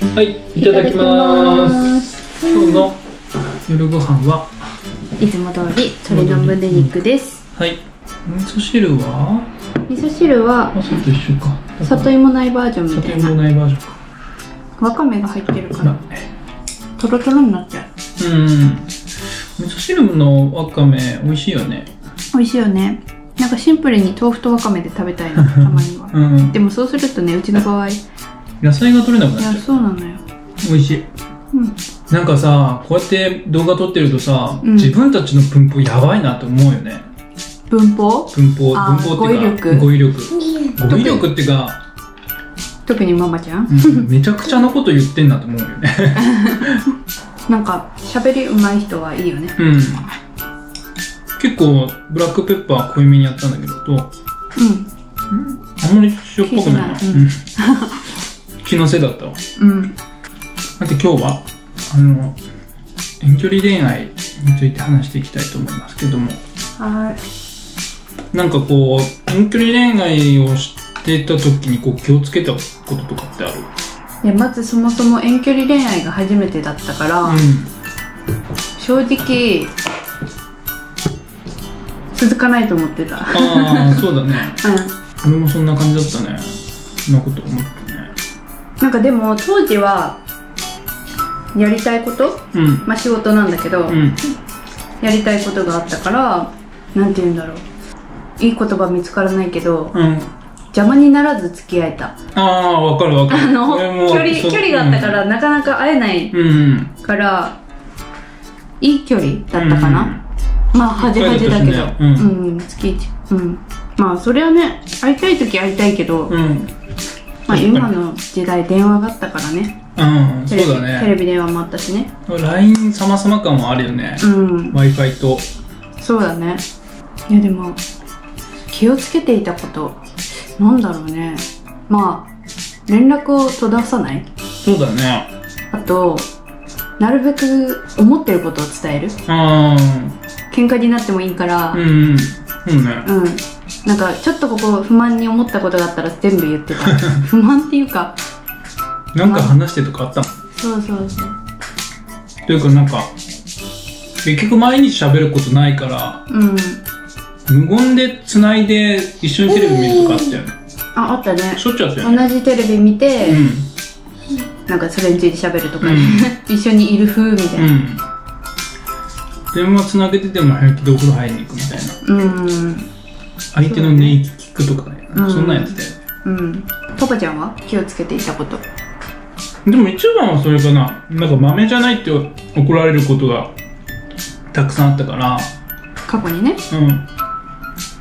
はい、いただきます。今日の夜ご飯は？いつも通り鶏の胸肉ですはい。味噌汁は？味噌汁はあ、と一緒か。里芋ないバージョンみたい里芋なないバージョンか。わかめが入ってるからほらね。トロトロになっちゃううん。味噌汁のわかめ美味しいよね。美味しいよねなんかシンプルに豆腐とわかめで食べたいの たまにはうん。でもそうするとねうちの場合い野菜が取れなくなやっちゃう。そうなのよ美味しい。うんなんかさ、こうやって動画撮ってるとさ、うん自分たちの文法やばいなと思うよね。文法文法、文法っていうか、語彙力語彙力。語彙力っていうか、特にママちゃんうんめちゃくちゃなこと言ってんなと思うよね。なんか喋り上手い人はいいよねうん。結構、ブラックペッパー濃いめにやったんだけど、と、う？んあんまりしょっぱくないな。気のせいだったわ。うんだって今日は、あの、遠距離恋愛について話していきたいと思いますけども、はいなんかこう、遠距離恋愛をしていた時にこう気をつけたこととかってある？いやまずそもそも遠距離恋愛が初めてだったから、うん。正直続かないと思ってたああ、そうだね。うん俺もそんな感じだったね。そんなこと思ったね。なんかでも当時はやりたいことうん。まあ仕事なんだけど、うん。やりたいことがあったからなんて言うんだろういい言葉見つからないけどうん。邪魔にならず付き合えたああ、わかるわかる。あの距離そ距離があったから、なかなか会えない。からいい距離だったかな、まあ端々だけど、うんうん月一うんまあそれはね会いたい時会いたいけど、うん。うん。まあ今の時代電話があったからねうん、そうだね。テレビ電話もあったしね LINE 様々感もあるよね。うん Wi-Fi と。そうだねいやでも気をつけていたことなんだろうねまあ連絡を途絶さない？そうだね。あとなるべく思ってることを伝える？あ喧嘩になってもいいからあ、うん。うん。そうね。うん、なんかちょっとここ不満に思ったことがあったら全部言ってた 不満っていうかなんか話してとかあったの？そうそうそうというかなんか、結局毎日喋ることないから、うん無言で繋いで一緒にテレビ見るとかあったよね。ああったねしょっちゅうあったよね。同じテレビ見て、うん。なんかそれについて喋るとか、うん 一緒にいる風みたいうな、ん。電話つなげてても平気でお風呂入りに行くみたいな。うん、相手の寝息聞くとかね。うんそんなんやってたよね。うん。パパちゃんは？気をつけていたこと。でも一番はそれかな。なんか豆じゃないって怒られることがたくさんあったから、過去にね。うん。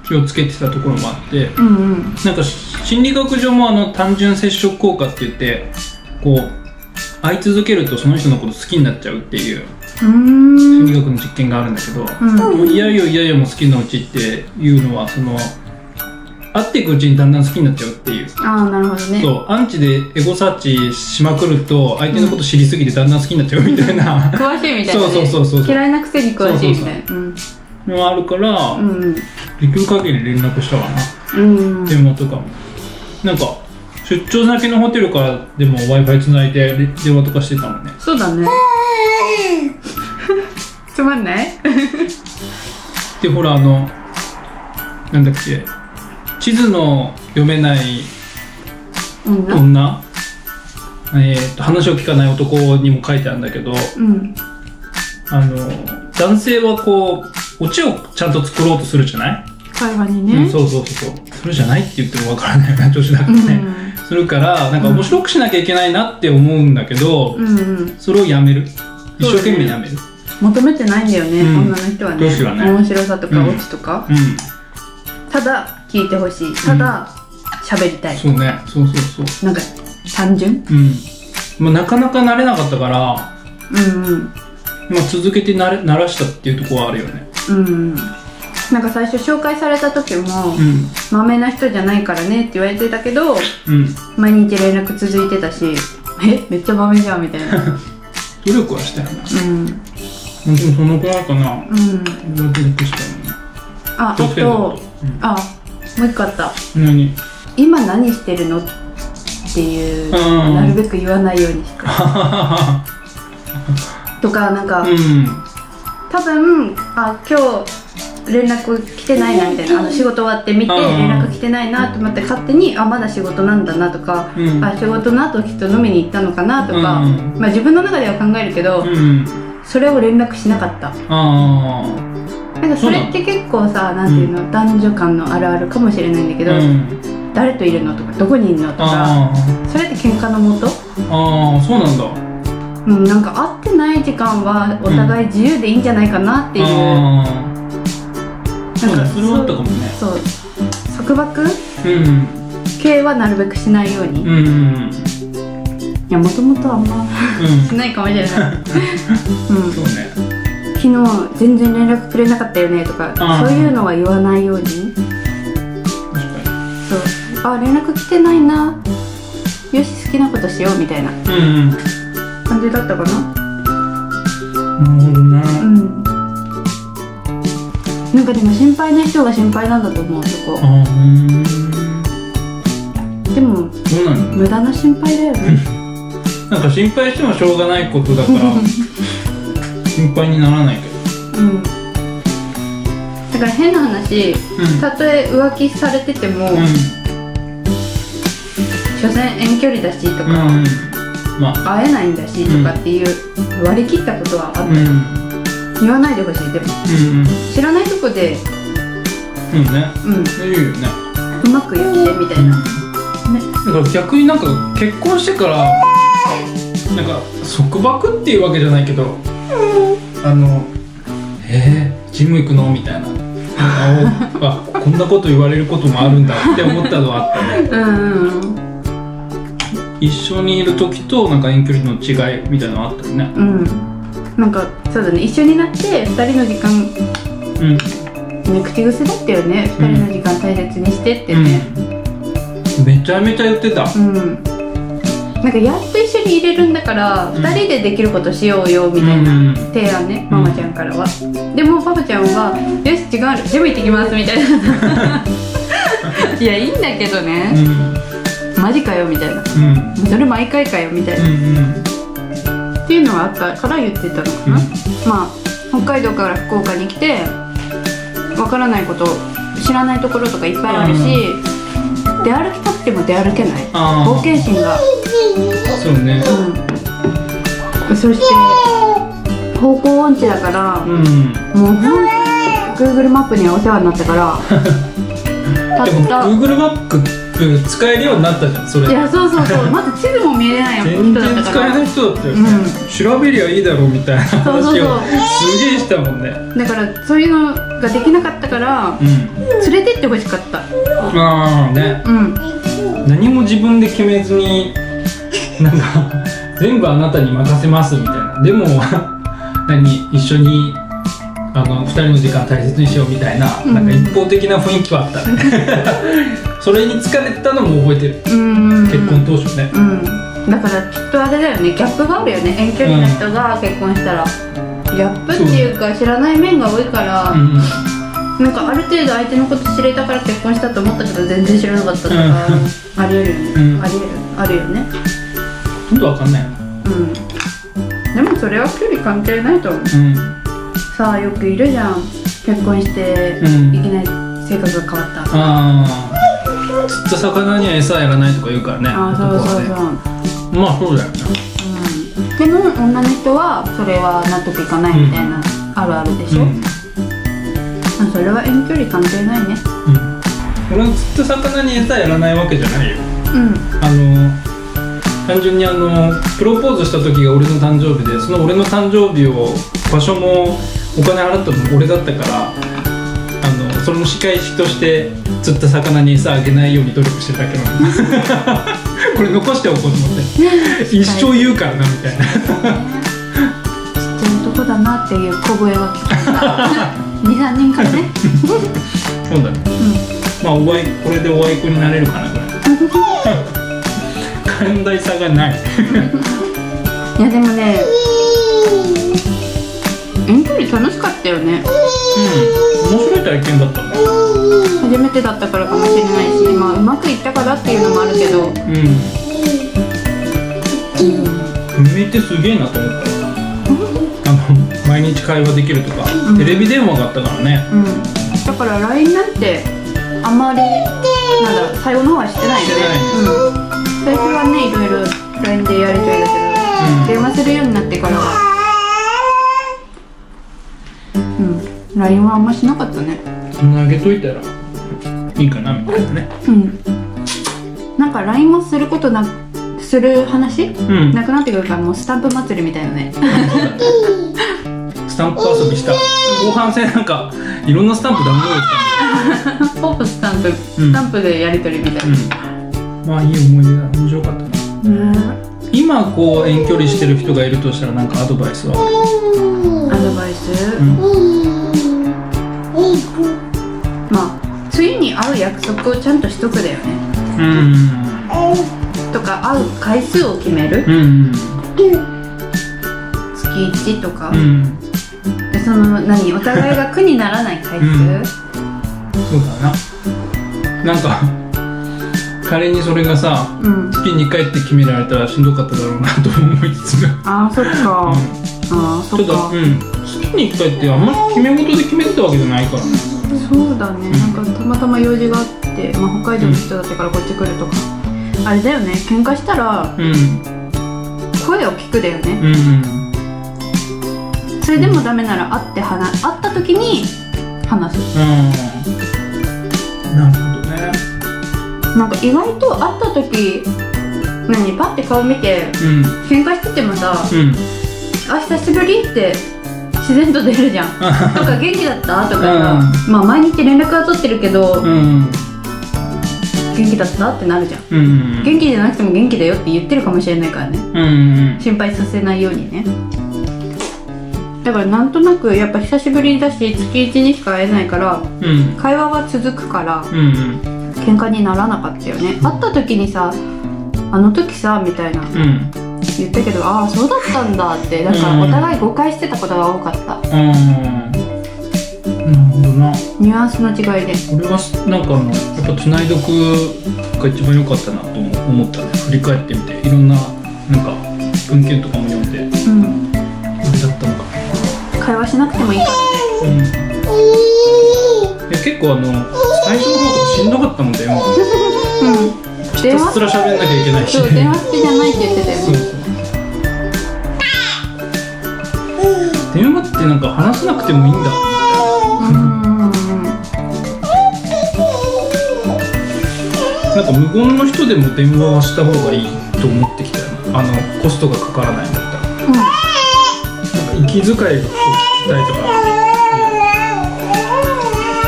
気をつけてたところもあって、うんうん。なんか心理学上もあの単純接触効果って言って、こう、会い続けるとその人のこと好きになっちゃうっていう。心理学の実験があるんだけど、うん。もう嫌よ嫌よも好きのうちっていうのは、その、会っていくうちにだんだん好きになっちゃうっていう。ああ、なるほどね。そう、アンチでエゴサーチしまくると、相手のこと知りすぎてだんだん好きになっちゃうみたいな、詳しいみたいな、ね。そうそうそうそう嫌いなくせに詳しいみたいな。うん。のがあるから、うんできる限り連絡したかな。うん。電話とかも。なんか、出張先のホテルからでも Wi-Fi つないでれ電話とかしてたもんね。そうだね。つまんない？で、ほら、あの、なんだっけ、地図の読めない女？女、えーと話を聞かない男にも書いてあるんだけど、うん。あの、男性はこう、オチをちゃんと作ろうとするじゃない、会話にうん、ね。そうそうそうそう。それじゃないって言ってもわからないような女子だからね。するから、なんか面白くしなきゃいけないなって思うんだけど、うん。うんうん。それをやめる。一生懸命やめる。求めてないんだよね、うん女の人はね。女子はね面白さとか、うんオチとか。うん。ただ、聞いてほしい。ただ、喋、りたい。そうね。そうそうそう。なんか、単純？うん。まあ、なかなか慣れなかったから、うんうん。まあ、続けて慣れ慣らしたっていうところはあるよね。うんうん。なんか最初紹介された時も、うん。まめな人じゃないからねって言われてたけど、うん。毎日連絡続いてたし、えめっちゃまめじゃんみたいな。努力はしたよな。うん。そのくらいかな。うん。努力したよね。あ、あとと、あ、もう一個あった。何？今何してるの？っていう、うんなるべく言わないようにして とかなんか、うん多分あ今日連絡来てないなみたいなあの仕事終わって見てうん。連絡来てないなと思って勝手にあまだ仕事なんだなとか、うん。あ仕事の後きっと飲みに行ったのかなとか、うん。まあ、自分の中では考えるけど、うん。それを連絡しなかった。あなんかそれって結構さなんていうの、男女間のあるあるかもしれないんだけあど、うん。誰といるのとかどこにいるのとかあそれって喧嘩のもとーあーそうなんだ。うん、なんか会ってない時間はお互い自由でいいんじゃないかなっていう、そう。束縛？うん系はなるべくしないように、いうん。うん。やもともとあんまうん。しないかもしれない、うん、そうね。昨日全然連絡くれなかったよねとかそういうのは言わないように。そう。あ連絡来てないな。よし好きなことしようみたいな感じだったかな。なるほどね。うんなんかでも心配な人が心配なんだと思うそこ。でもそうなの？無駄な心配だよね。なんか心配してもしょうがないことだから 心配にならないけど。うん。だから変な話うん。たとえ浮気されてても、う所詮遠距離だしとんか、うんまあ。会えないんだしとかっていう割り切ったことはあった、うん言わないでほしいでも。うんうん。知らないとこで、うんね。うん、いうよね。うまくやってみたいな、ね。だから逆になんか結婚してからなんか束縛っていうわけじゃないけどあの「えー、ジム行くの?」みたいな。あこんなこと言われることもあるんだって思ったのはあったね。うんうん一緒にいる時となんか遠距離の違いみたいなのあったよね。うんうん。なんかそうだね。一緒になって2人の時間うん。ね口癖だったよね。2人の時間大切にしてってね。うん。めちゃめちゃ言ってた。うん、なんかやっと一緒にいれるんだから、うん。2人でできることしようよみたいなうん。提案ね、うんママちゃんからは。でもパパちゃんは「よし違うジム行ってきます」みたいな。いやいいんだけどうね、ん。マジかよみたいな。うん。それ毎回かよみたいな、うんうんっていうのがあったから言ってたのかな、まあ北海道から福岡に来てわからないこと知らないところとかいっぱいあるし、出歩きたくても出歩けない。冒険心が。そうね。うん。そして方向音痴だから、うん。もうほん Google マップにはお世話になったから たった Google マップ使えるようになったじゃんそれ。いやそうそうそう。まず地図も見えないよ全然使えない人だったよね、うん。調べりゃいいだろうみたいな話をそうそうそう。すげえしたもんね。だからそういうのができなかったからうん。連れてってほしかった。ああね。うん。何も自分で決めずになんか全部あなたに任せますみたいな。でも 何一緒にあの2人の時間大切にしようみたいな,、うん。なんか一方的な雰囲気はあったね。それに疲れてたのも覚えてる。うん。結婚当初ね。うん。だからきっとあれだよね。ギャップがあるよね。遠距離の人が結婚したら、ギャップっていうか知らない面が多いから、なんかある程度相手のこと知れたから結婚したと思ったけど全然知らなかったとか、うん。ありえるよね、うん。ありえる。あるよね。ほんとわかんないようん。でもそれは距離関係ないと思う。うんさあよくいるじゃん。結婚して、うんいきなり生活が変わった。ああ釣った魚には餌やらないとか言うからねああそうそうそう、男はねまあそうだよね。うん、でも女の人はそれは納得いかないみたいな、あるあるでしょ、うん。まあそれは遠距離関係ないね。うん。俺は釣った魚に餌やらないわけじゃないよ。うん。あの単純にあのプロポーズした時が俺の誕生日でその俺の誕生日を場所もお金払ったのも俺だったからあのそれの仕返しとして釣った魚に餌あげないように努力してたけど これ残しておこうと思って。一生言うからなみたいな。ちっちゃい男だなっていう小声は聞こえた。23人からね。そうだね。まあお会いこれでお会い子になれるかなぐらい寛大さがない。いやでもね遠距離楽しかったよね。うん。面白い体験だったね初めてだったからかもしれないしまあうまくいったからっていうのもあるけど。うん。文明ってすげえなと思った。あの毎日会話できるとか、うん。テレビ電話があったからね。うん。だから LINE なんてあんまりなんだろう最後の方はしてないよね。うん。最初はねいろいろ LINE でやりとりだけど、うん。電話するようになってからはうん。LINE はあんましなかったね。投げといたらいいかなみたいなね。うん。なんか LINE もすることなする話？うん。なくなってくるからもうスタンプ祭りみたいなね。スタンプ遊びした。後半戦なんかいろんなスタンプダウンロードしたんポップスタンプ。うん。スタンプでやりとりみたいな、で、うん、まあいい思い出だ。面白かったなね。今こう遠距離してる人がいるとしたらなんかアドバイスは？アドバイス、うん。まあ次に会う約束をちゃんとしとくだよね。うん。とか会う回数を決める。うん月1とか、うんでその何お互いが苦にならない回数、うん。そうだななん。か仮にそれがさうん。月2回って決められたらしん。どかっただろうなと思いつつああそっか、ああそただ、っか、うん、月に1回ってあんまり決め事で決めてたわけじゃないからね。そうだね。なんかたまたま用事があって、まあ、北海道の人だったからこっち来るとか、あれだよね。喧嘩したらうん声を聞くだよね。うんうん。それでもダメなら会って話会った時に話す。うん。なるほどね。なんか意外と会った時何？パッて顔見てうん。喧嘩しててもさうん「あ久しぶり」って自然と出るじゃん。とか元気だった？とかさ、まあ毎日連絡は取ってるけど、うん。元気だった？ってなるじゃん。うん。元気じゃなくても元気だよって言ってるかもしれないからね。うん。心配させないようにね。だからなんとなくやっぱ久しぶりだし月1にしか会えないからうん。会話は続くからうん。うん。喧嘩にならなかったよね。会った時にさ「あの時さ」みたいな。うん言ったけどああそうだったんだってなんかうん。お互い誤解してたことが多かった。うん。なるほどなニュアンスの違いで。俺はなんかあのやっぱつないどくが一番良かったなと思ったね。振り返ってみて。いろんななんか文献とかも読んで。うん。あれだったのか。会話しなくてもいい。からねうん。いや結構あの最初の方とかしんどかったもん電話。うん。電話すら喋んなきゃいけないし。そう電話好きじゃないって言ってたよねってなんか話さなくてもいいんだ。みたいうん。うんうんななんか無言の人でも電話はした方がいいと思ってきたよ。なあのコストがかからないんだったら。なんか息遣いがこう聞きたいとか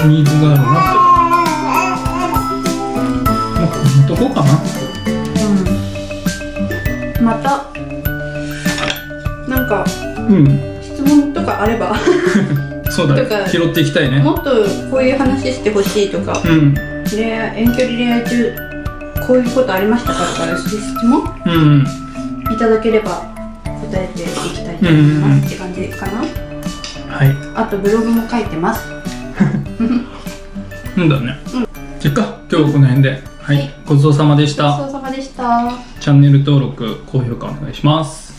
ニーズがあるなって。まあこんなとこかな。うん。また。なんか。うんあれば。そうだね。拾っていきたいね。もっとこういう話してほしいとか。うん。恋愛遠距離恋愛中こういうことありましたかとか質問？うんいただければ答えていきたいと思いますって感じかな？はい。あとブログも書いてます。うんだね、じゃあか今日はこの辺で。はい、はい。ごちそうさまでした。ごちそうさまでした。チャンネル登録高評価お願いします